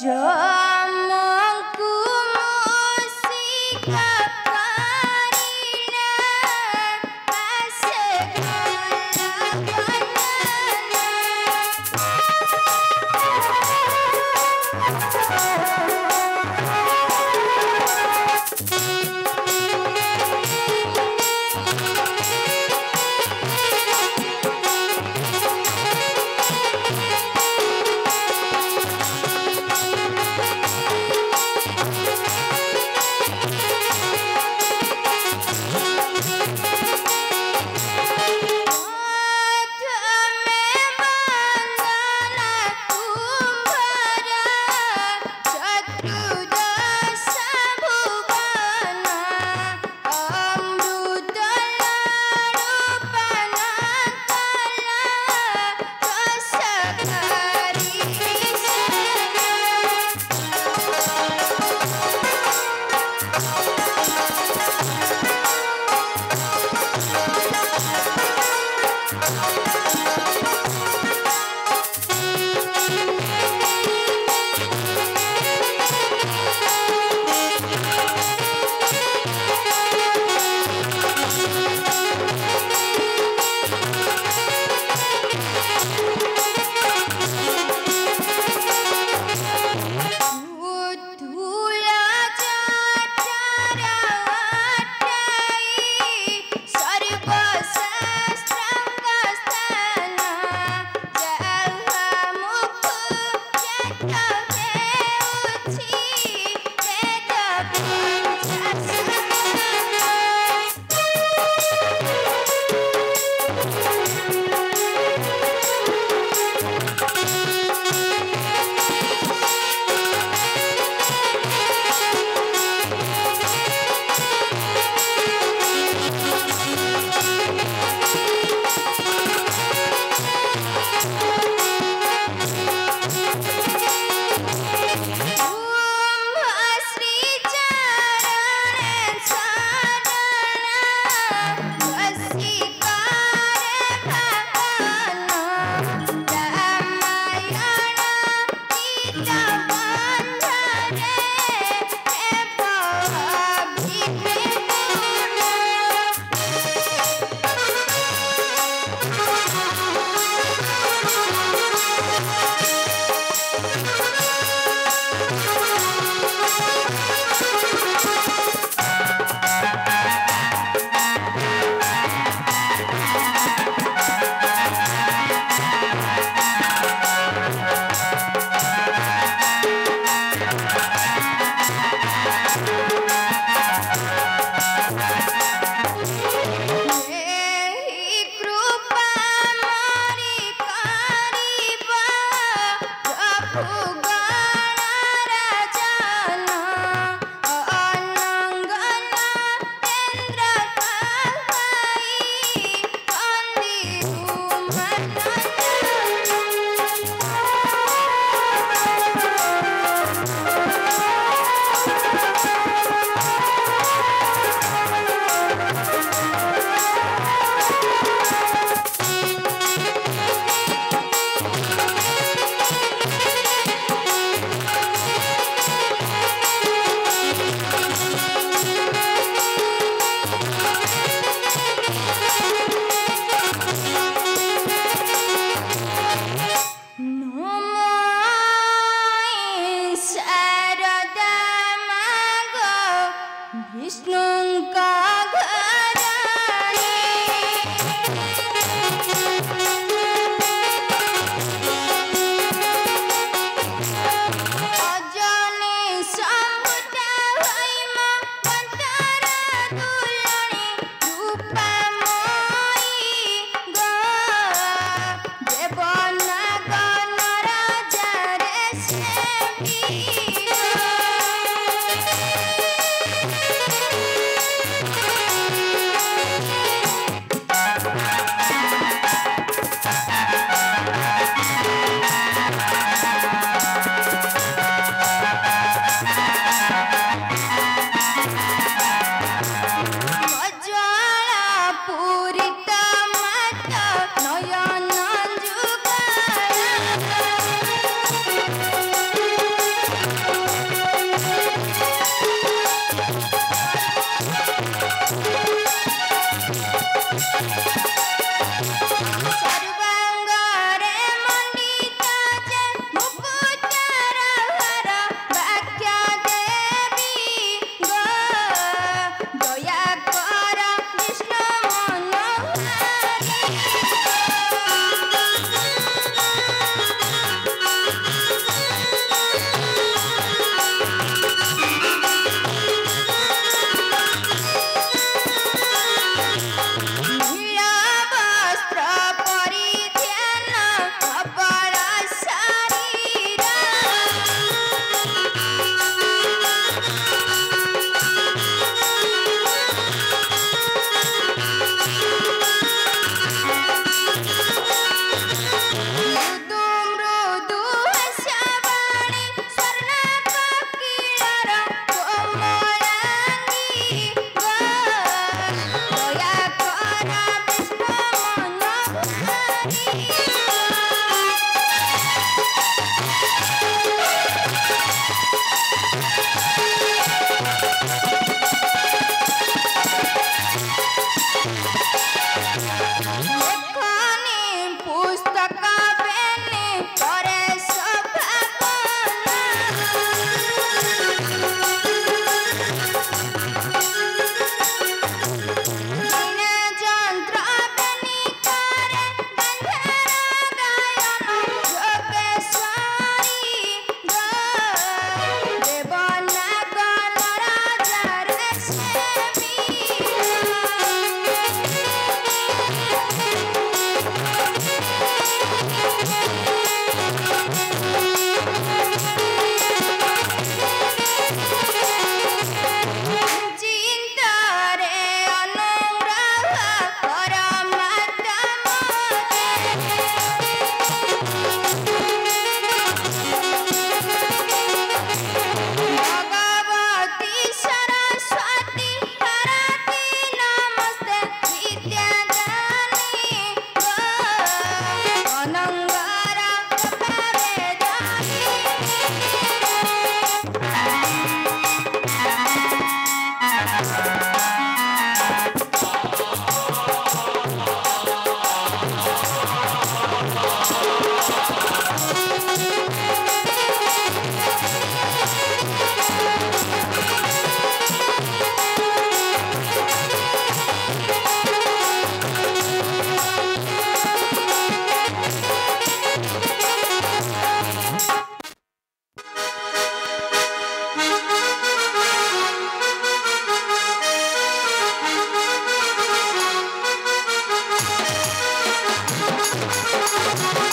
Joe.